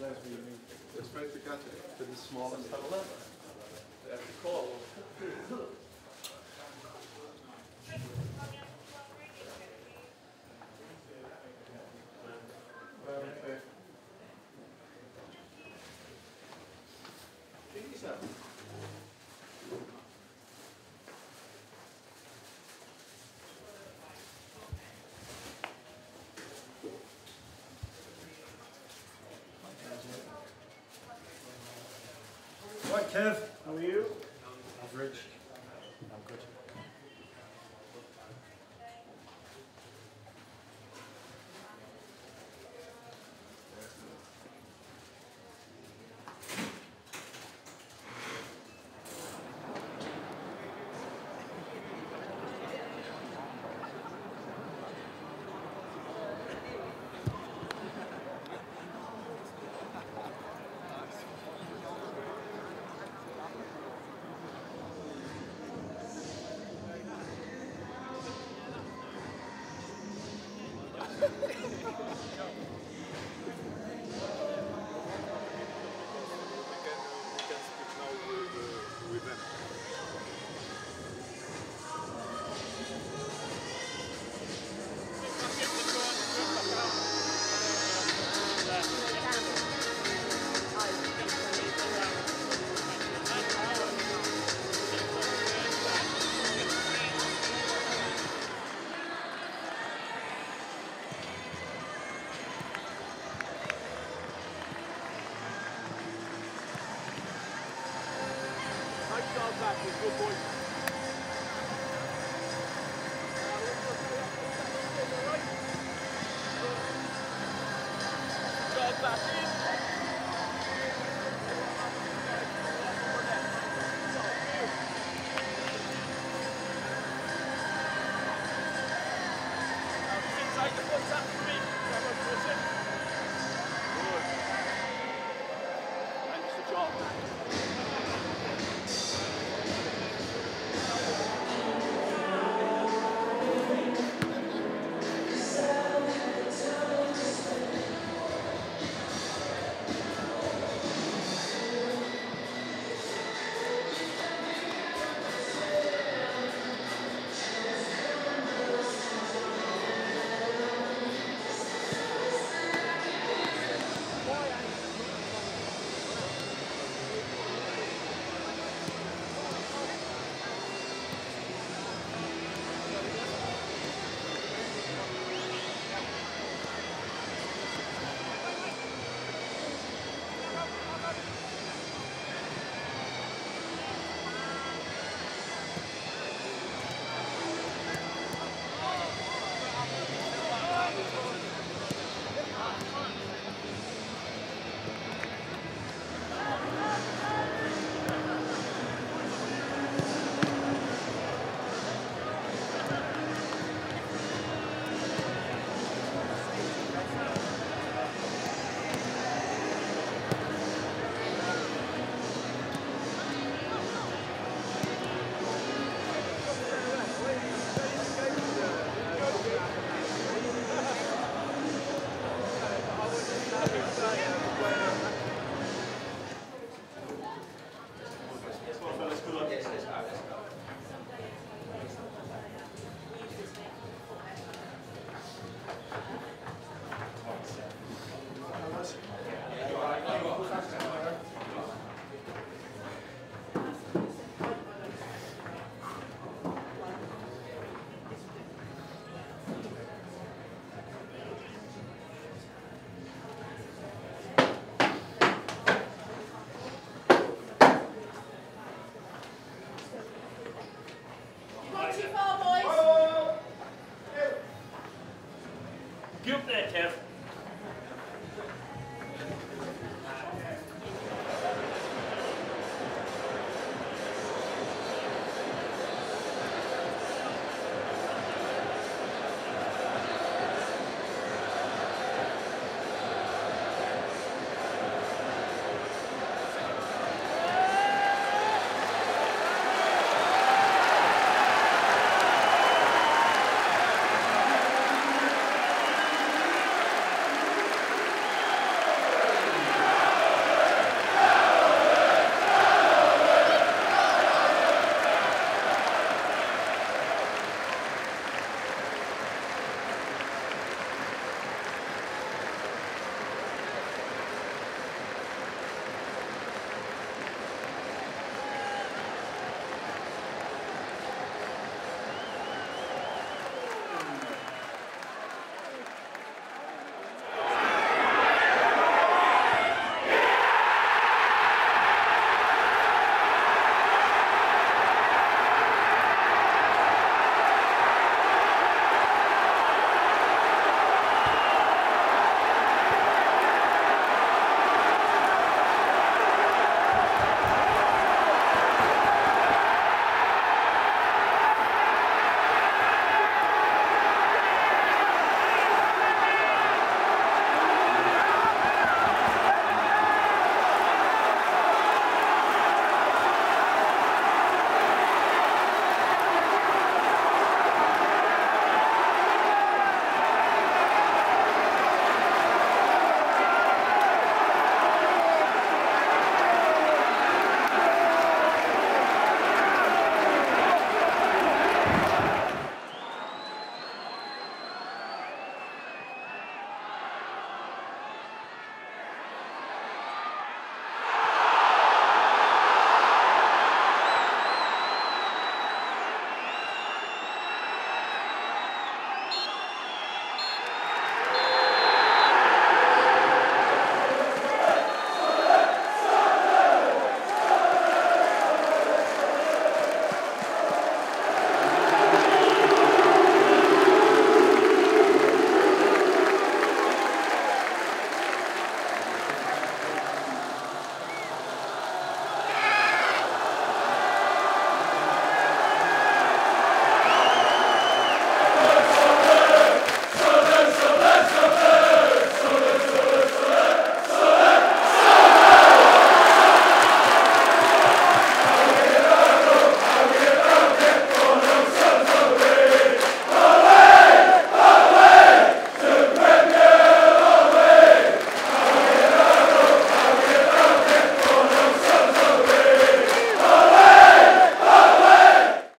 It's try to cut it to the smallest level. That's the call. Right, Kev, how are you? Average. Job back, good boy. Job back in.